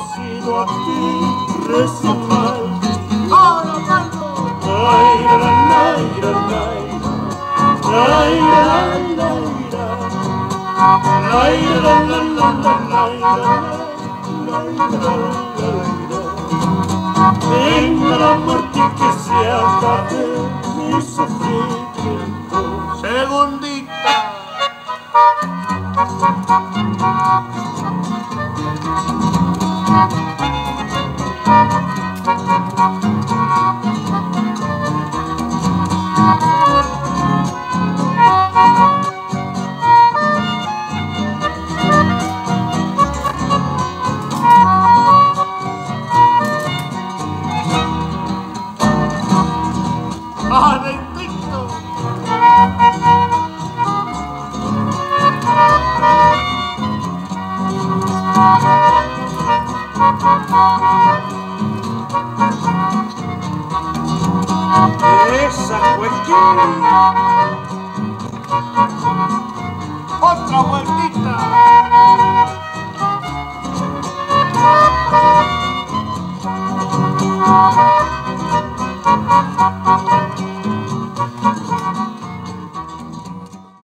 conocido a ti recién mal. ¡Ahora canto! Naira, naira, naira, naira, naira, naira, la, la, la, naira, naira, naira. Venga la muerte que se acabe mi sufrimiento. Segundita. ¡Ah, bendito! Esa cuestión. ¡Otra vueltita!